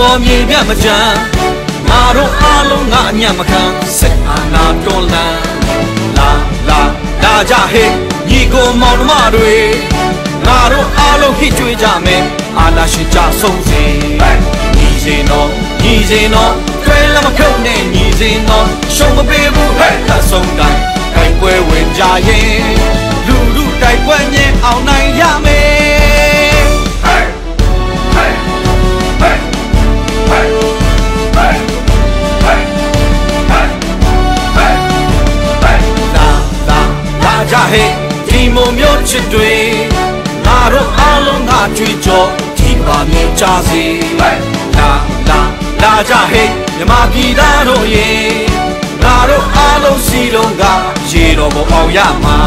ပေါ်မြေပြတ်မကြမ်းငါတို့အားလုံးငါအညံ့မခံစိတ်အာနာတွန်းလန်းလာလာလာကြဟေ့ညီကိုမောင်နှမတွေငါတို့အားလုံးဟစ်ကြွေးကြမယ်အာနာရှင်ကြဆုံးစေညီစေနော်ညီစေနော်တွဲလမဖြုတ်နဲ့ညီစေနော်ရှုံးမပေးဘူးဟဲ့သဆုံးတိုင်းတိုက်ပွဲဝင်ကြရင်လူလူတိုက်ပွဲမြင်အောင်နိုင်ရမယ် ဟဲ့ဒီမုံမျိုးချစ်တွေငါတို့အားလုံးငါကြွေးကြောဒီပါမြင်ကြစေလာလာလာကြဟဲ့မြမပြည်သားတို့ရေငါတို့အားလုံးစီလုံးကရေတော်ပေါ်အောင်ရမှာ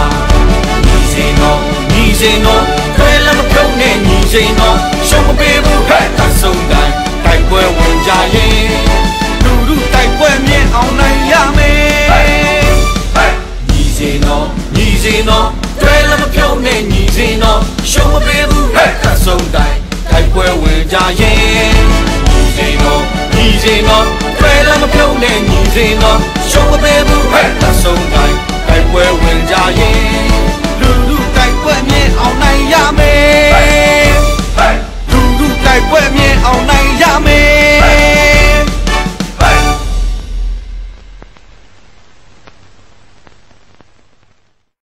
ညီစင်တော်ညီစင်တော်ခွဲလည်းမဖြုတ်နဲ့ညီစင်တော်ရှုံးမပေး စင်တော့တွဲလည်းမဖြုတ်နဲ့ညီစင်တော့ရှုံးမပေးဘူးဟဲ့သဆုံးတိုင်းတိုက်ပွဲဝင်ကြရင်ညီစင်တော့ညီစင်တော့တွဲလည်းမဖြုတ်နဲ့ညီစင်တော့ရှုံးမပေးဘူးဟဲ့သဆုံးတိုင်းတိုက်ပွဲဝင်ကြရင်